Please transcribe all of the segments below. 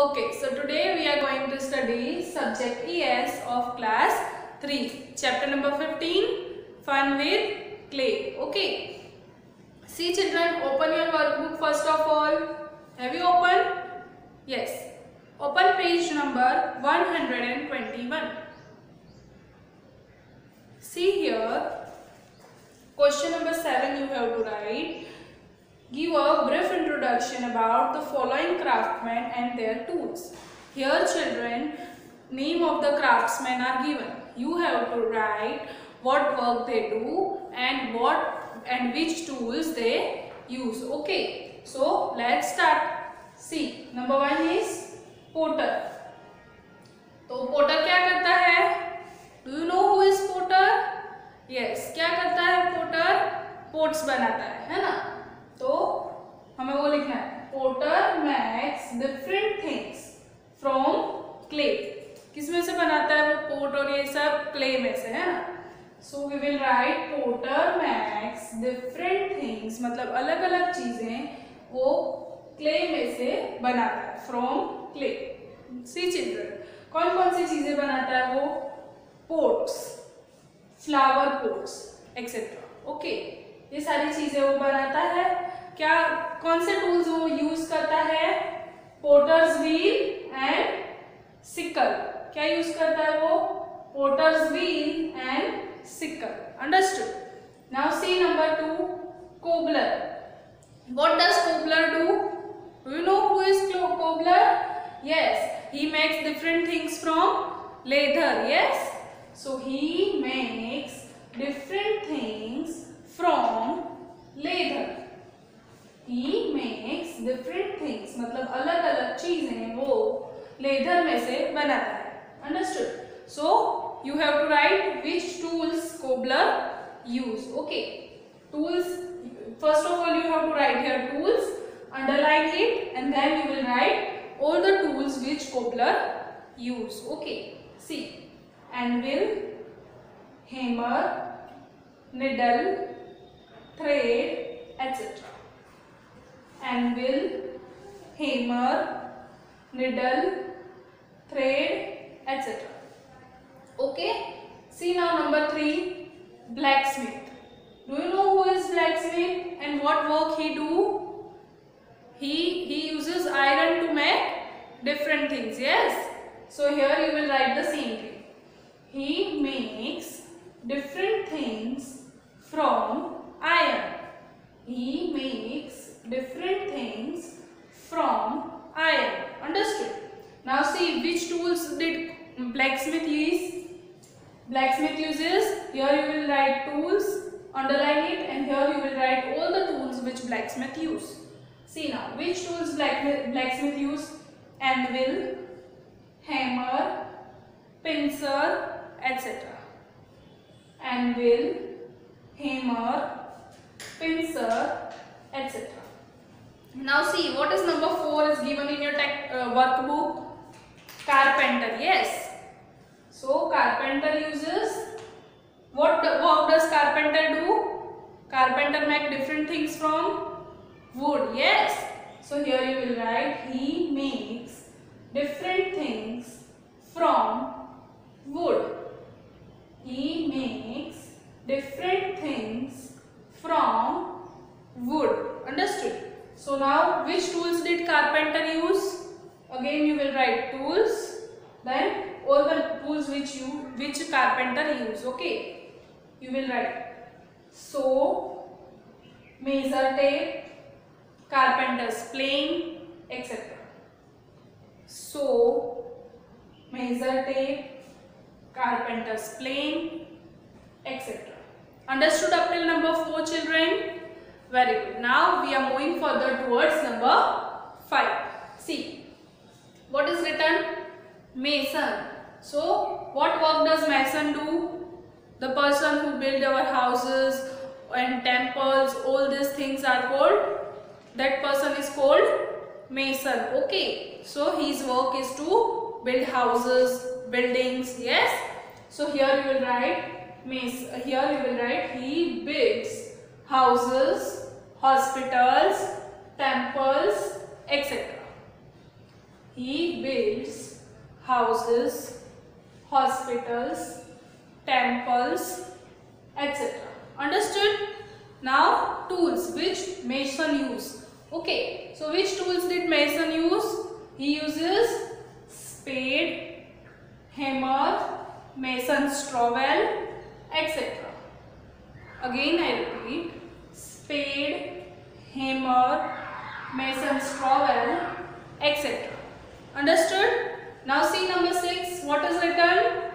Okay, so today we are going to study subject ES of class 3, chapter number 15, fun with clay. Okay. See children, open your workbook first of all. Have you opened? Yes. Open page number 121. See here, question number 7 you have to write. Give a brief introduction about the following craftsmen and their tools. Here children, name of the craftsmen are given. You have to write what work they do and what and which tools they use. Okay, so let's start. See, number one is potter. तो potter क्या करता है do you know who is potter yes क्या करता है Potter pots बनाता है है ना तो हमें वो लिखना है potter makes different things from clay किसमें से बनाता है वो पोट और ये सब क्ले में से, है ना? So we will write potter makes different things मतलब अलग अलग चीज़ें वो क्ले में से बनाता है फ्रॉम क्ले सी चिल्ड्रन कौन कौन सी चीज़ें बनाता है वो? Pots flower pots etcetera okay ये सारी चीज़ें वो बनाता है। क्या, कौन से टूल्स वो यूज़ करता है? पोटर्स व्हील एंड सिक्कल क्या यूज़ करता है वो? Potter's wheel and sickle understood now see number two cobbler what does cobbler do you know who is cobbler yes he makes different things from leather yes so he makes different things from leather he makes different things मतलब अलग अलग चीज़ें leather में से बनाता है। Understood so you have to write which tools cobbler use okay tools first of all you have to write here tools underline it and then you will write all the tools which cobbler use okay see and will hammer needle thread etcetera and will hammer, needle thread etc okay? See now number 3 blacksmith. Do you know who is blacksmith and what work he do? He he uses iron to make different things yes? So here you will write the same thing. He makes different things from iron. He makes different things from iron understood now see which tools did blacksmith use? Blacksmith uses here you will write tools underline it and here you will write all the tools which blacksmith use. See now which tools blacksmith, blacksmith use? Anvil hammer pincer etc anvil hammer pincer etc now see what is number 4 is given in your tech, uh, workbook carpenter yes so carpenter uses what work does carpenter do? Carpenter make different things from wood. Yes. So here you will write he makes different things from wood. He makes different things from wood. Understood? So now which tools did carpenter use? Again you will write tools. Then all the tools which you which carpenter use okay? You will write. So measure tape carpenter's plane etc so measure tape carpenter's plane etc understood up till number 4 children? Very good. Now we are moving further towards number 5 see what is written? Mason. So what work does mason do? The person who build our houses and temples all these things are called that person is called mason. Okay. So his work is to build houses buildings yes? So here you will write mason here you will write he builds houses hospitals temples etc He builds houses, hospitals, temples, etc. Understood? Now tools which mason use. Okay, so which tools did mason use? He uses spade, hammer, mason's trowel, etc. Again I repeat, spade, hammer, mason's trowel, etc. Understood? Now see number 6, what is written?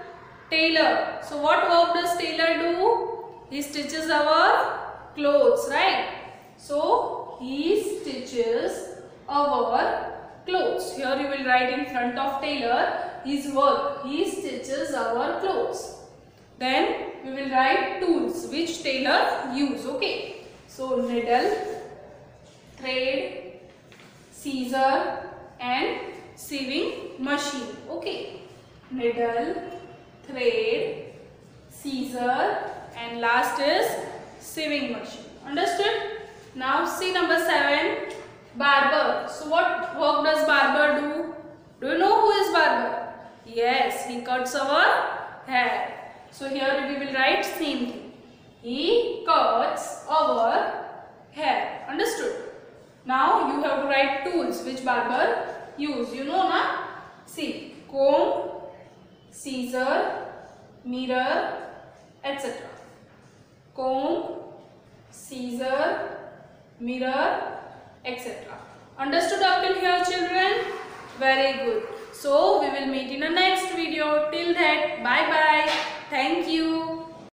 Tailor. So what work does tailor do? He stitches our clothes, right? So he stitches our clothes. Here you will write in front of tailor his work. He stitches our clothes. Then we will write tools which tailor use. Okay. So needle, thread, scissor and sewing machine. Okay. Needle, thread, scissor and last is sewing machine. Understood? Now see number 7. Barber. So what work does barber do? Do you know who is barber? Yes, he cuts our hair. So here we will write same thing. He cuts our hair. Understood? Now you have to write tools which barber use. You know na? See, comb, scissor, mirror, etc. Comb, scissor, mirror, etc. Understood up till here children? Very good. So we will meet in the next video. Till that, bye bye. Thank you.